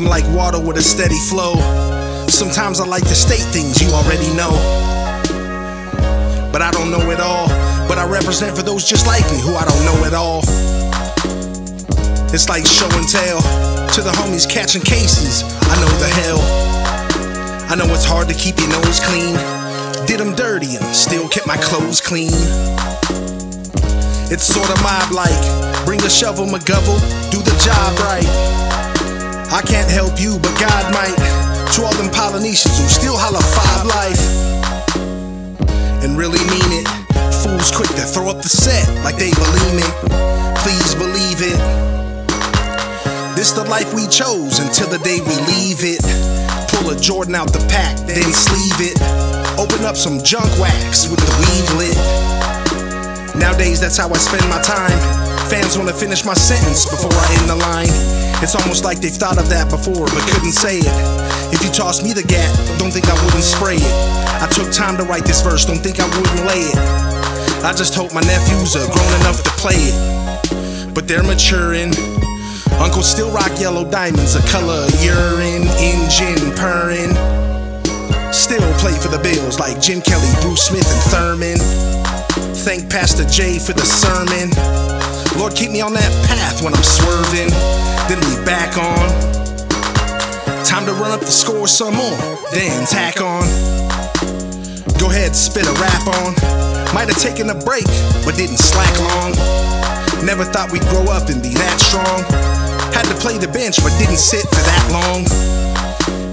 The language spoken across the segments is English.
I'm like water with a steady flow. Sometimes I like to state things you already know. But I don't know it all. But I represent for those just like me who I don't know at all. It's like show and tell. To the homies catching cases, I know the hell. I know it's hard to keep your nose clean. Did them dirty and still kept my clothes clean. It's sorta mob like. Bring a shovel, McGovell, do the job right. I can't help you, but God might. To all them Polynesians who still holler five life. And really mean it. Fools quick to throw up the set like they believe me. Please believe it. This the life we chose until the day we leave it. Pull a Jordan out the pack, then sleeve it. Open up some junk wax with the weed lit. Nowadays, that's how I spend my time. Fans wanna finish my sentence before I end the line. It's almost like they've thought of that before, but couldn't say it. If you toss me the gat, don't think I wouldn't spray it. I took time to write this verse, don't think I wouldn't lay it. I just hope my nephews are grown enough to play it. But they're maturing. Uncle still rock yellow diamonds, a color urine, engine purring. Still play for the Bills like Jim Kelly, Bruce Smith, and Thurman. Thank Pastor Jay for the sermon. Lord, keep me on that path when I'm swerving. Then we back on. Time to run up the score some more, then tack on. Go ahead, spit a rap on. Might have taken a break, but didn't slack long. Never thought we'd grow up and be that strong. Had to play the bench, but didn't sit for that long.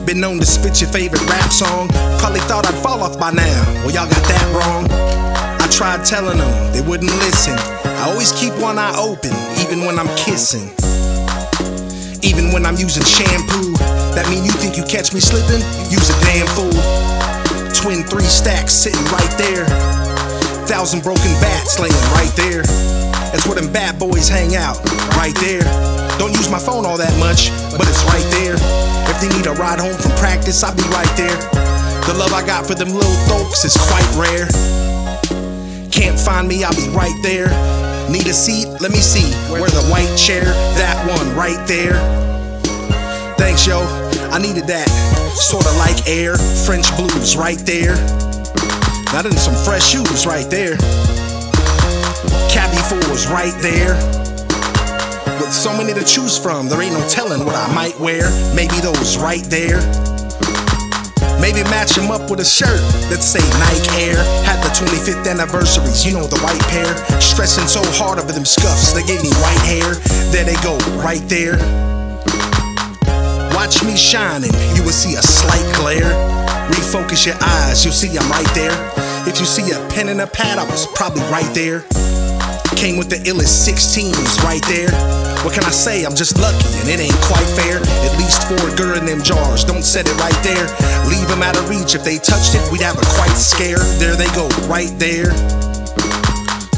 Been known to spit your favorite rap song. Probably thought I'd fall off by now. Well, y'all got that wrong. I tried telling them, they wouldn't listen. I always keep one eye open, even when I'm kissing. Even when I'm using shampoo. That mean you think you catch me slipping? Use a damn fool. Twin three stacks sitting right there. Thousand broken bats laying right there. That's where them bad boys hang out, right there. Don't use my phone all that much, but it's right there. If they need a ride home from practice, I'll be right there. The love I got for them little folks is quite rare. Can't find me, I'll be right there. Need a seat? Let me see. Where the white chair? That one right there. Thanks, yo. I needed that. Sorta like air. French blues right there. Now then some fresh shoes right there. Cabby fours right there. With so many to choose from, there ain't no telling what I might wear. Maybe those right there. Maybe match them up with a shirt that say Nike Air. Had the 25th anniversaries, you know the white pair. Stressing so hard over them scuffs, they gave me white hair. There they go, right there. Watch me shining, you will see a slight glare. Refocus your eyes, you'll see I'm right there. If you see a pen and a pad, I was probably right there. Came with the illest 16s right there. What can I say? I'm just lucky and it ain't quite fair. At least four gur in them jars, don't set it right there. Leave them out of reach. If they touched it, we'd have a quite scare. There they go, right there.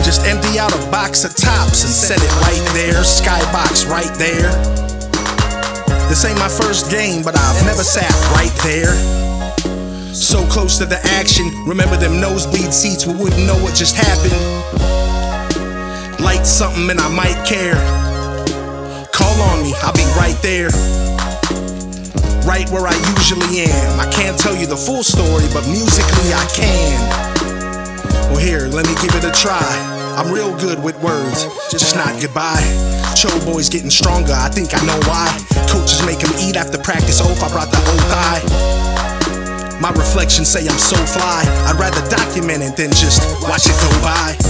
Just empty out a box of Topps and set it right there. Skybox right there. This ain't my first game, but I've never sat right there. So close to the action. Remember them nosebleed seats, we wouldn't know what just happened. Light something and I might care. Call on me, I'll be right there. Right where I usually am. I can't tell you the full story, but musically I can. Well, here, let me give it a try. I'm real good with words, just not goodbye. Cho boy's getting stronger, I think I know why. Coaches make him eat after practice. Oh, I brought the old thigh. My reflections say I'm so fly. I'd rather document it than just watch it go by.